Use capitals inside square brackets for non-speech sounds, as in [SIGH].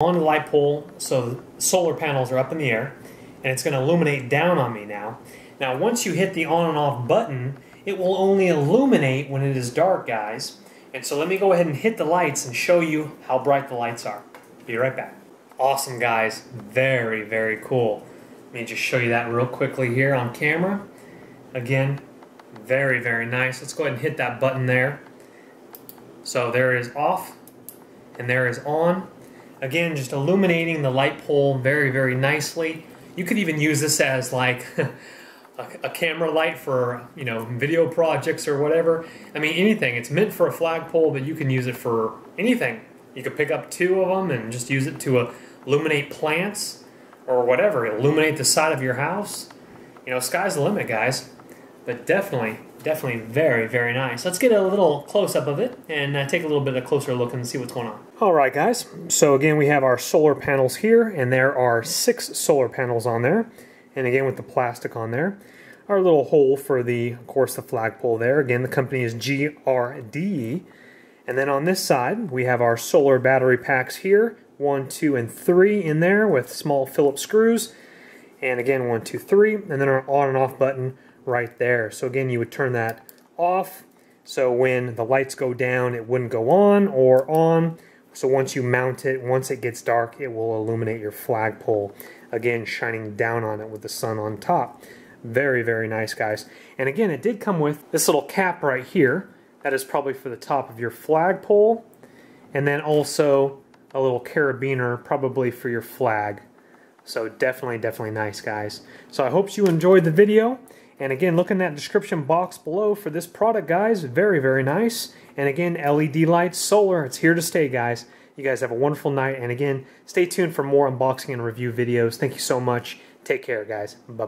on the light pole, so the solar panels are up in the air, and it's going to illuminate down on me now. Now, once you hit the on and off button, it will only illuminate when it is dark, guys. And so let me go ahead and hit the lights and show you how bright the lights are. Be right back. Awesome, guys. Very, very cool. Let me just show you that real quickly here on camera. Again, very, very nice. Let's go ahead and hit that button there. So there is off, and there is on. Again, just illuminating the light pole very, very nicely. You could even use this as like [LAUGHS] a, camera light for, you know, video projects or whatever. I mean, anything. It's meant for a flagpole, but you can use it for anything. You could pick up two of them and just use it to uh, illuminate plants or whatever. Illuminate the side of your house. You know, sky's the limit, guys. But definitely, definitely very, very nice. Let's get a little close-up of it and uh, take a little bit of closer look and see what's going on. All right, guys. So again, we have our solar panels here, and there are six solar panels on there. And again, with the plastic on there. Our little hole for the, of course, the flagpole there. Again, the company is GRDE. And then on this side, we have our solar battery packs here. One, two, and three in there with small Phillips screws. And again, one, two, three. And then our on and off button right there. So again, you would turn that off. So when the lights go down, it wouldn't go on or on. So once you mount it, once it gets dark, it will illuminate your flagpole. Again, shining down on it with the sun on top. Very, very nice, guys. And again, it did come with this little cap right here. That is probably for the top of your flagpole. And then also a little carabiner, probably for your flag. So definitely, definitely nice, guys. So I hope you enjoyed the video. And again, look in that description box below for this product, guys. Very, very nice. And again, LED lights, solar, it's here to stay, guys. You guys have a wonderful night. And again, stay tuned for more unboxing and review videos. Thank you so much. Take care, guys. Bye.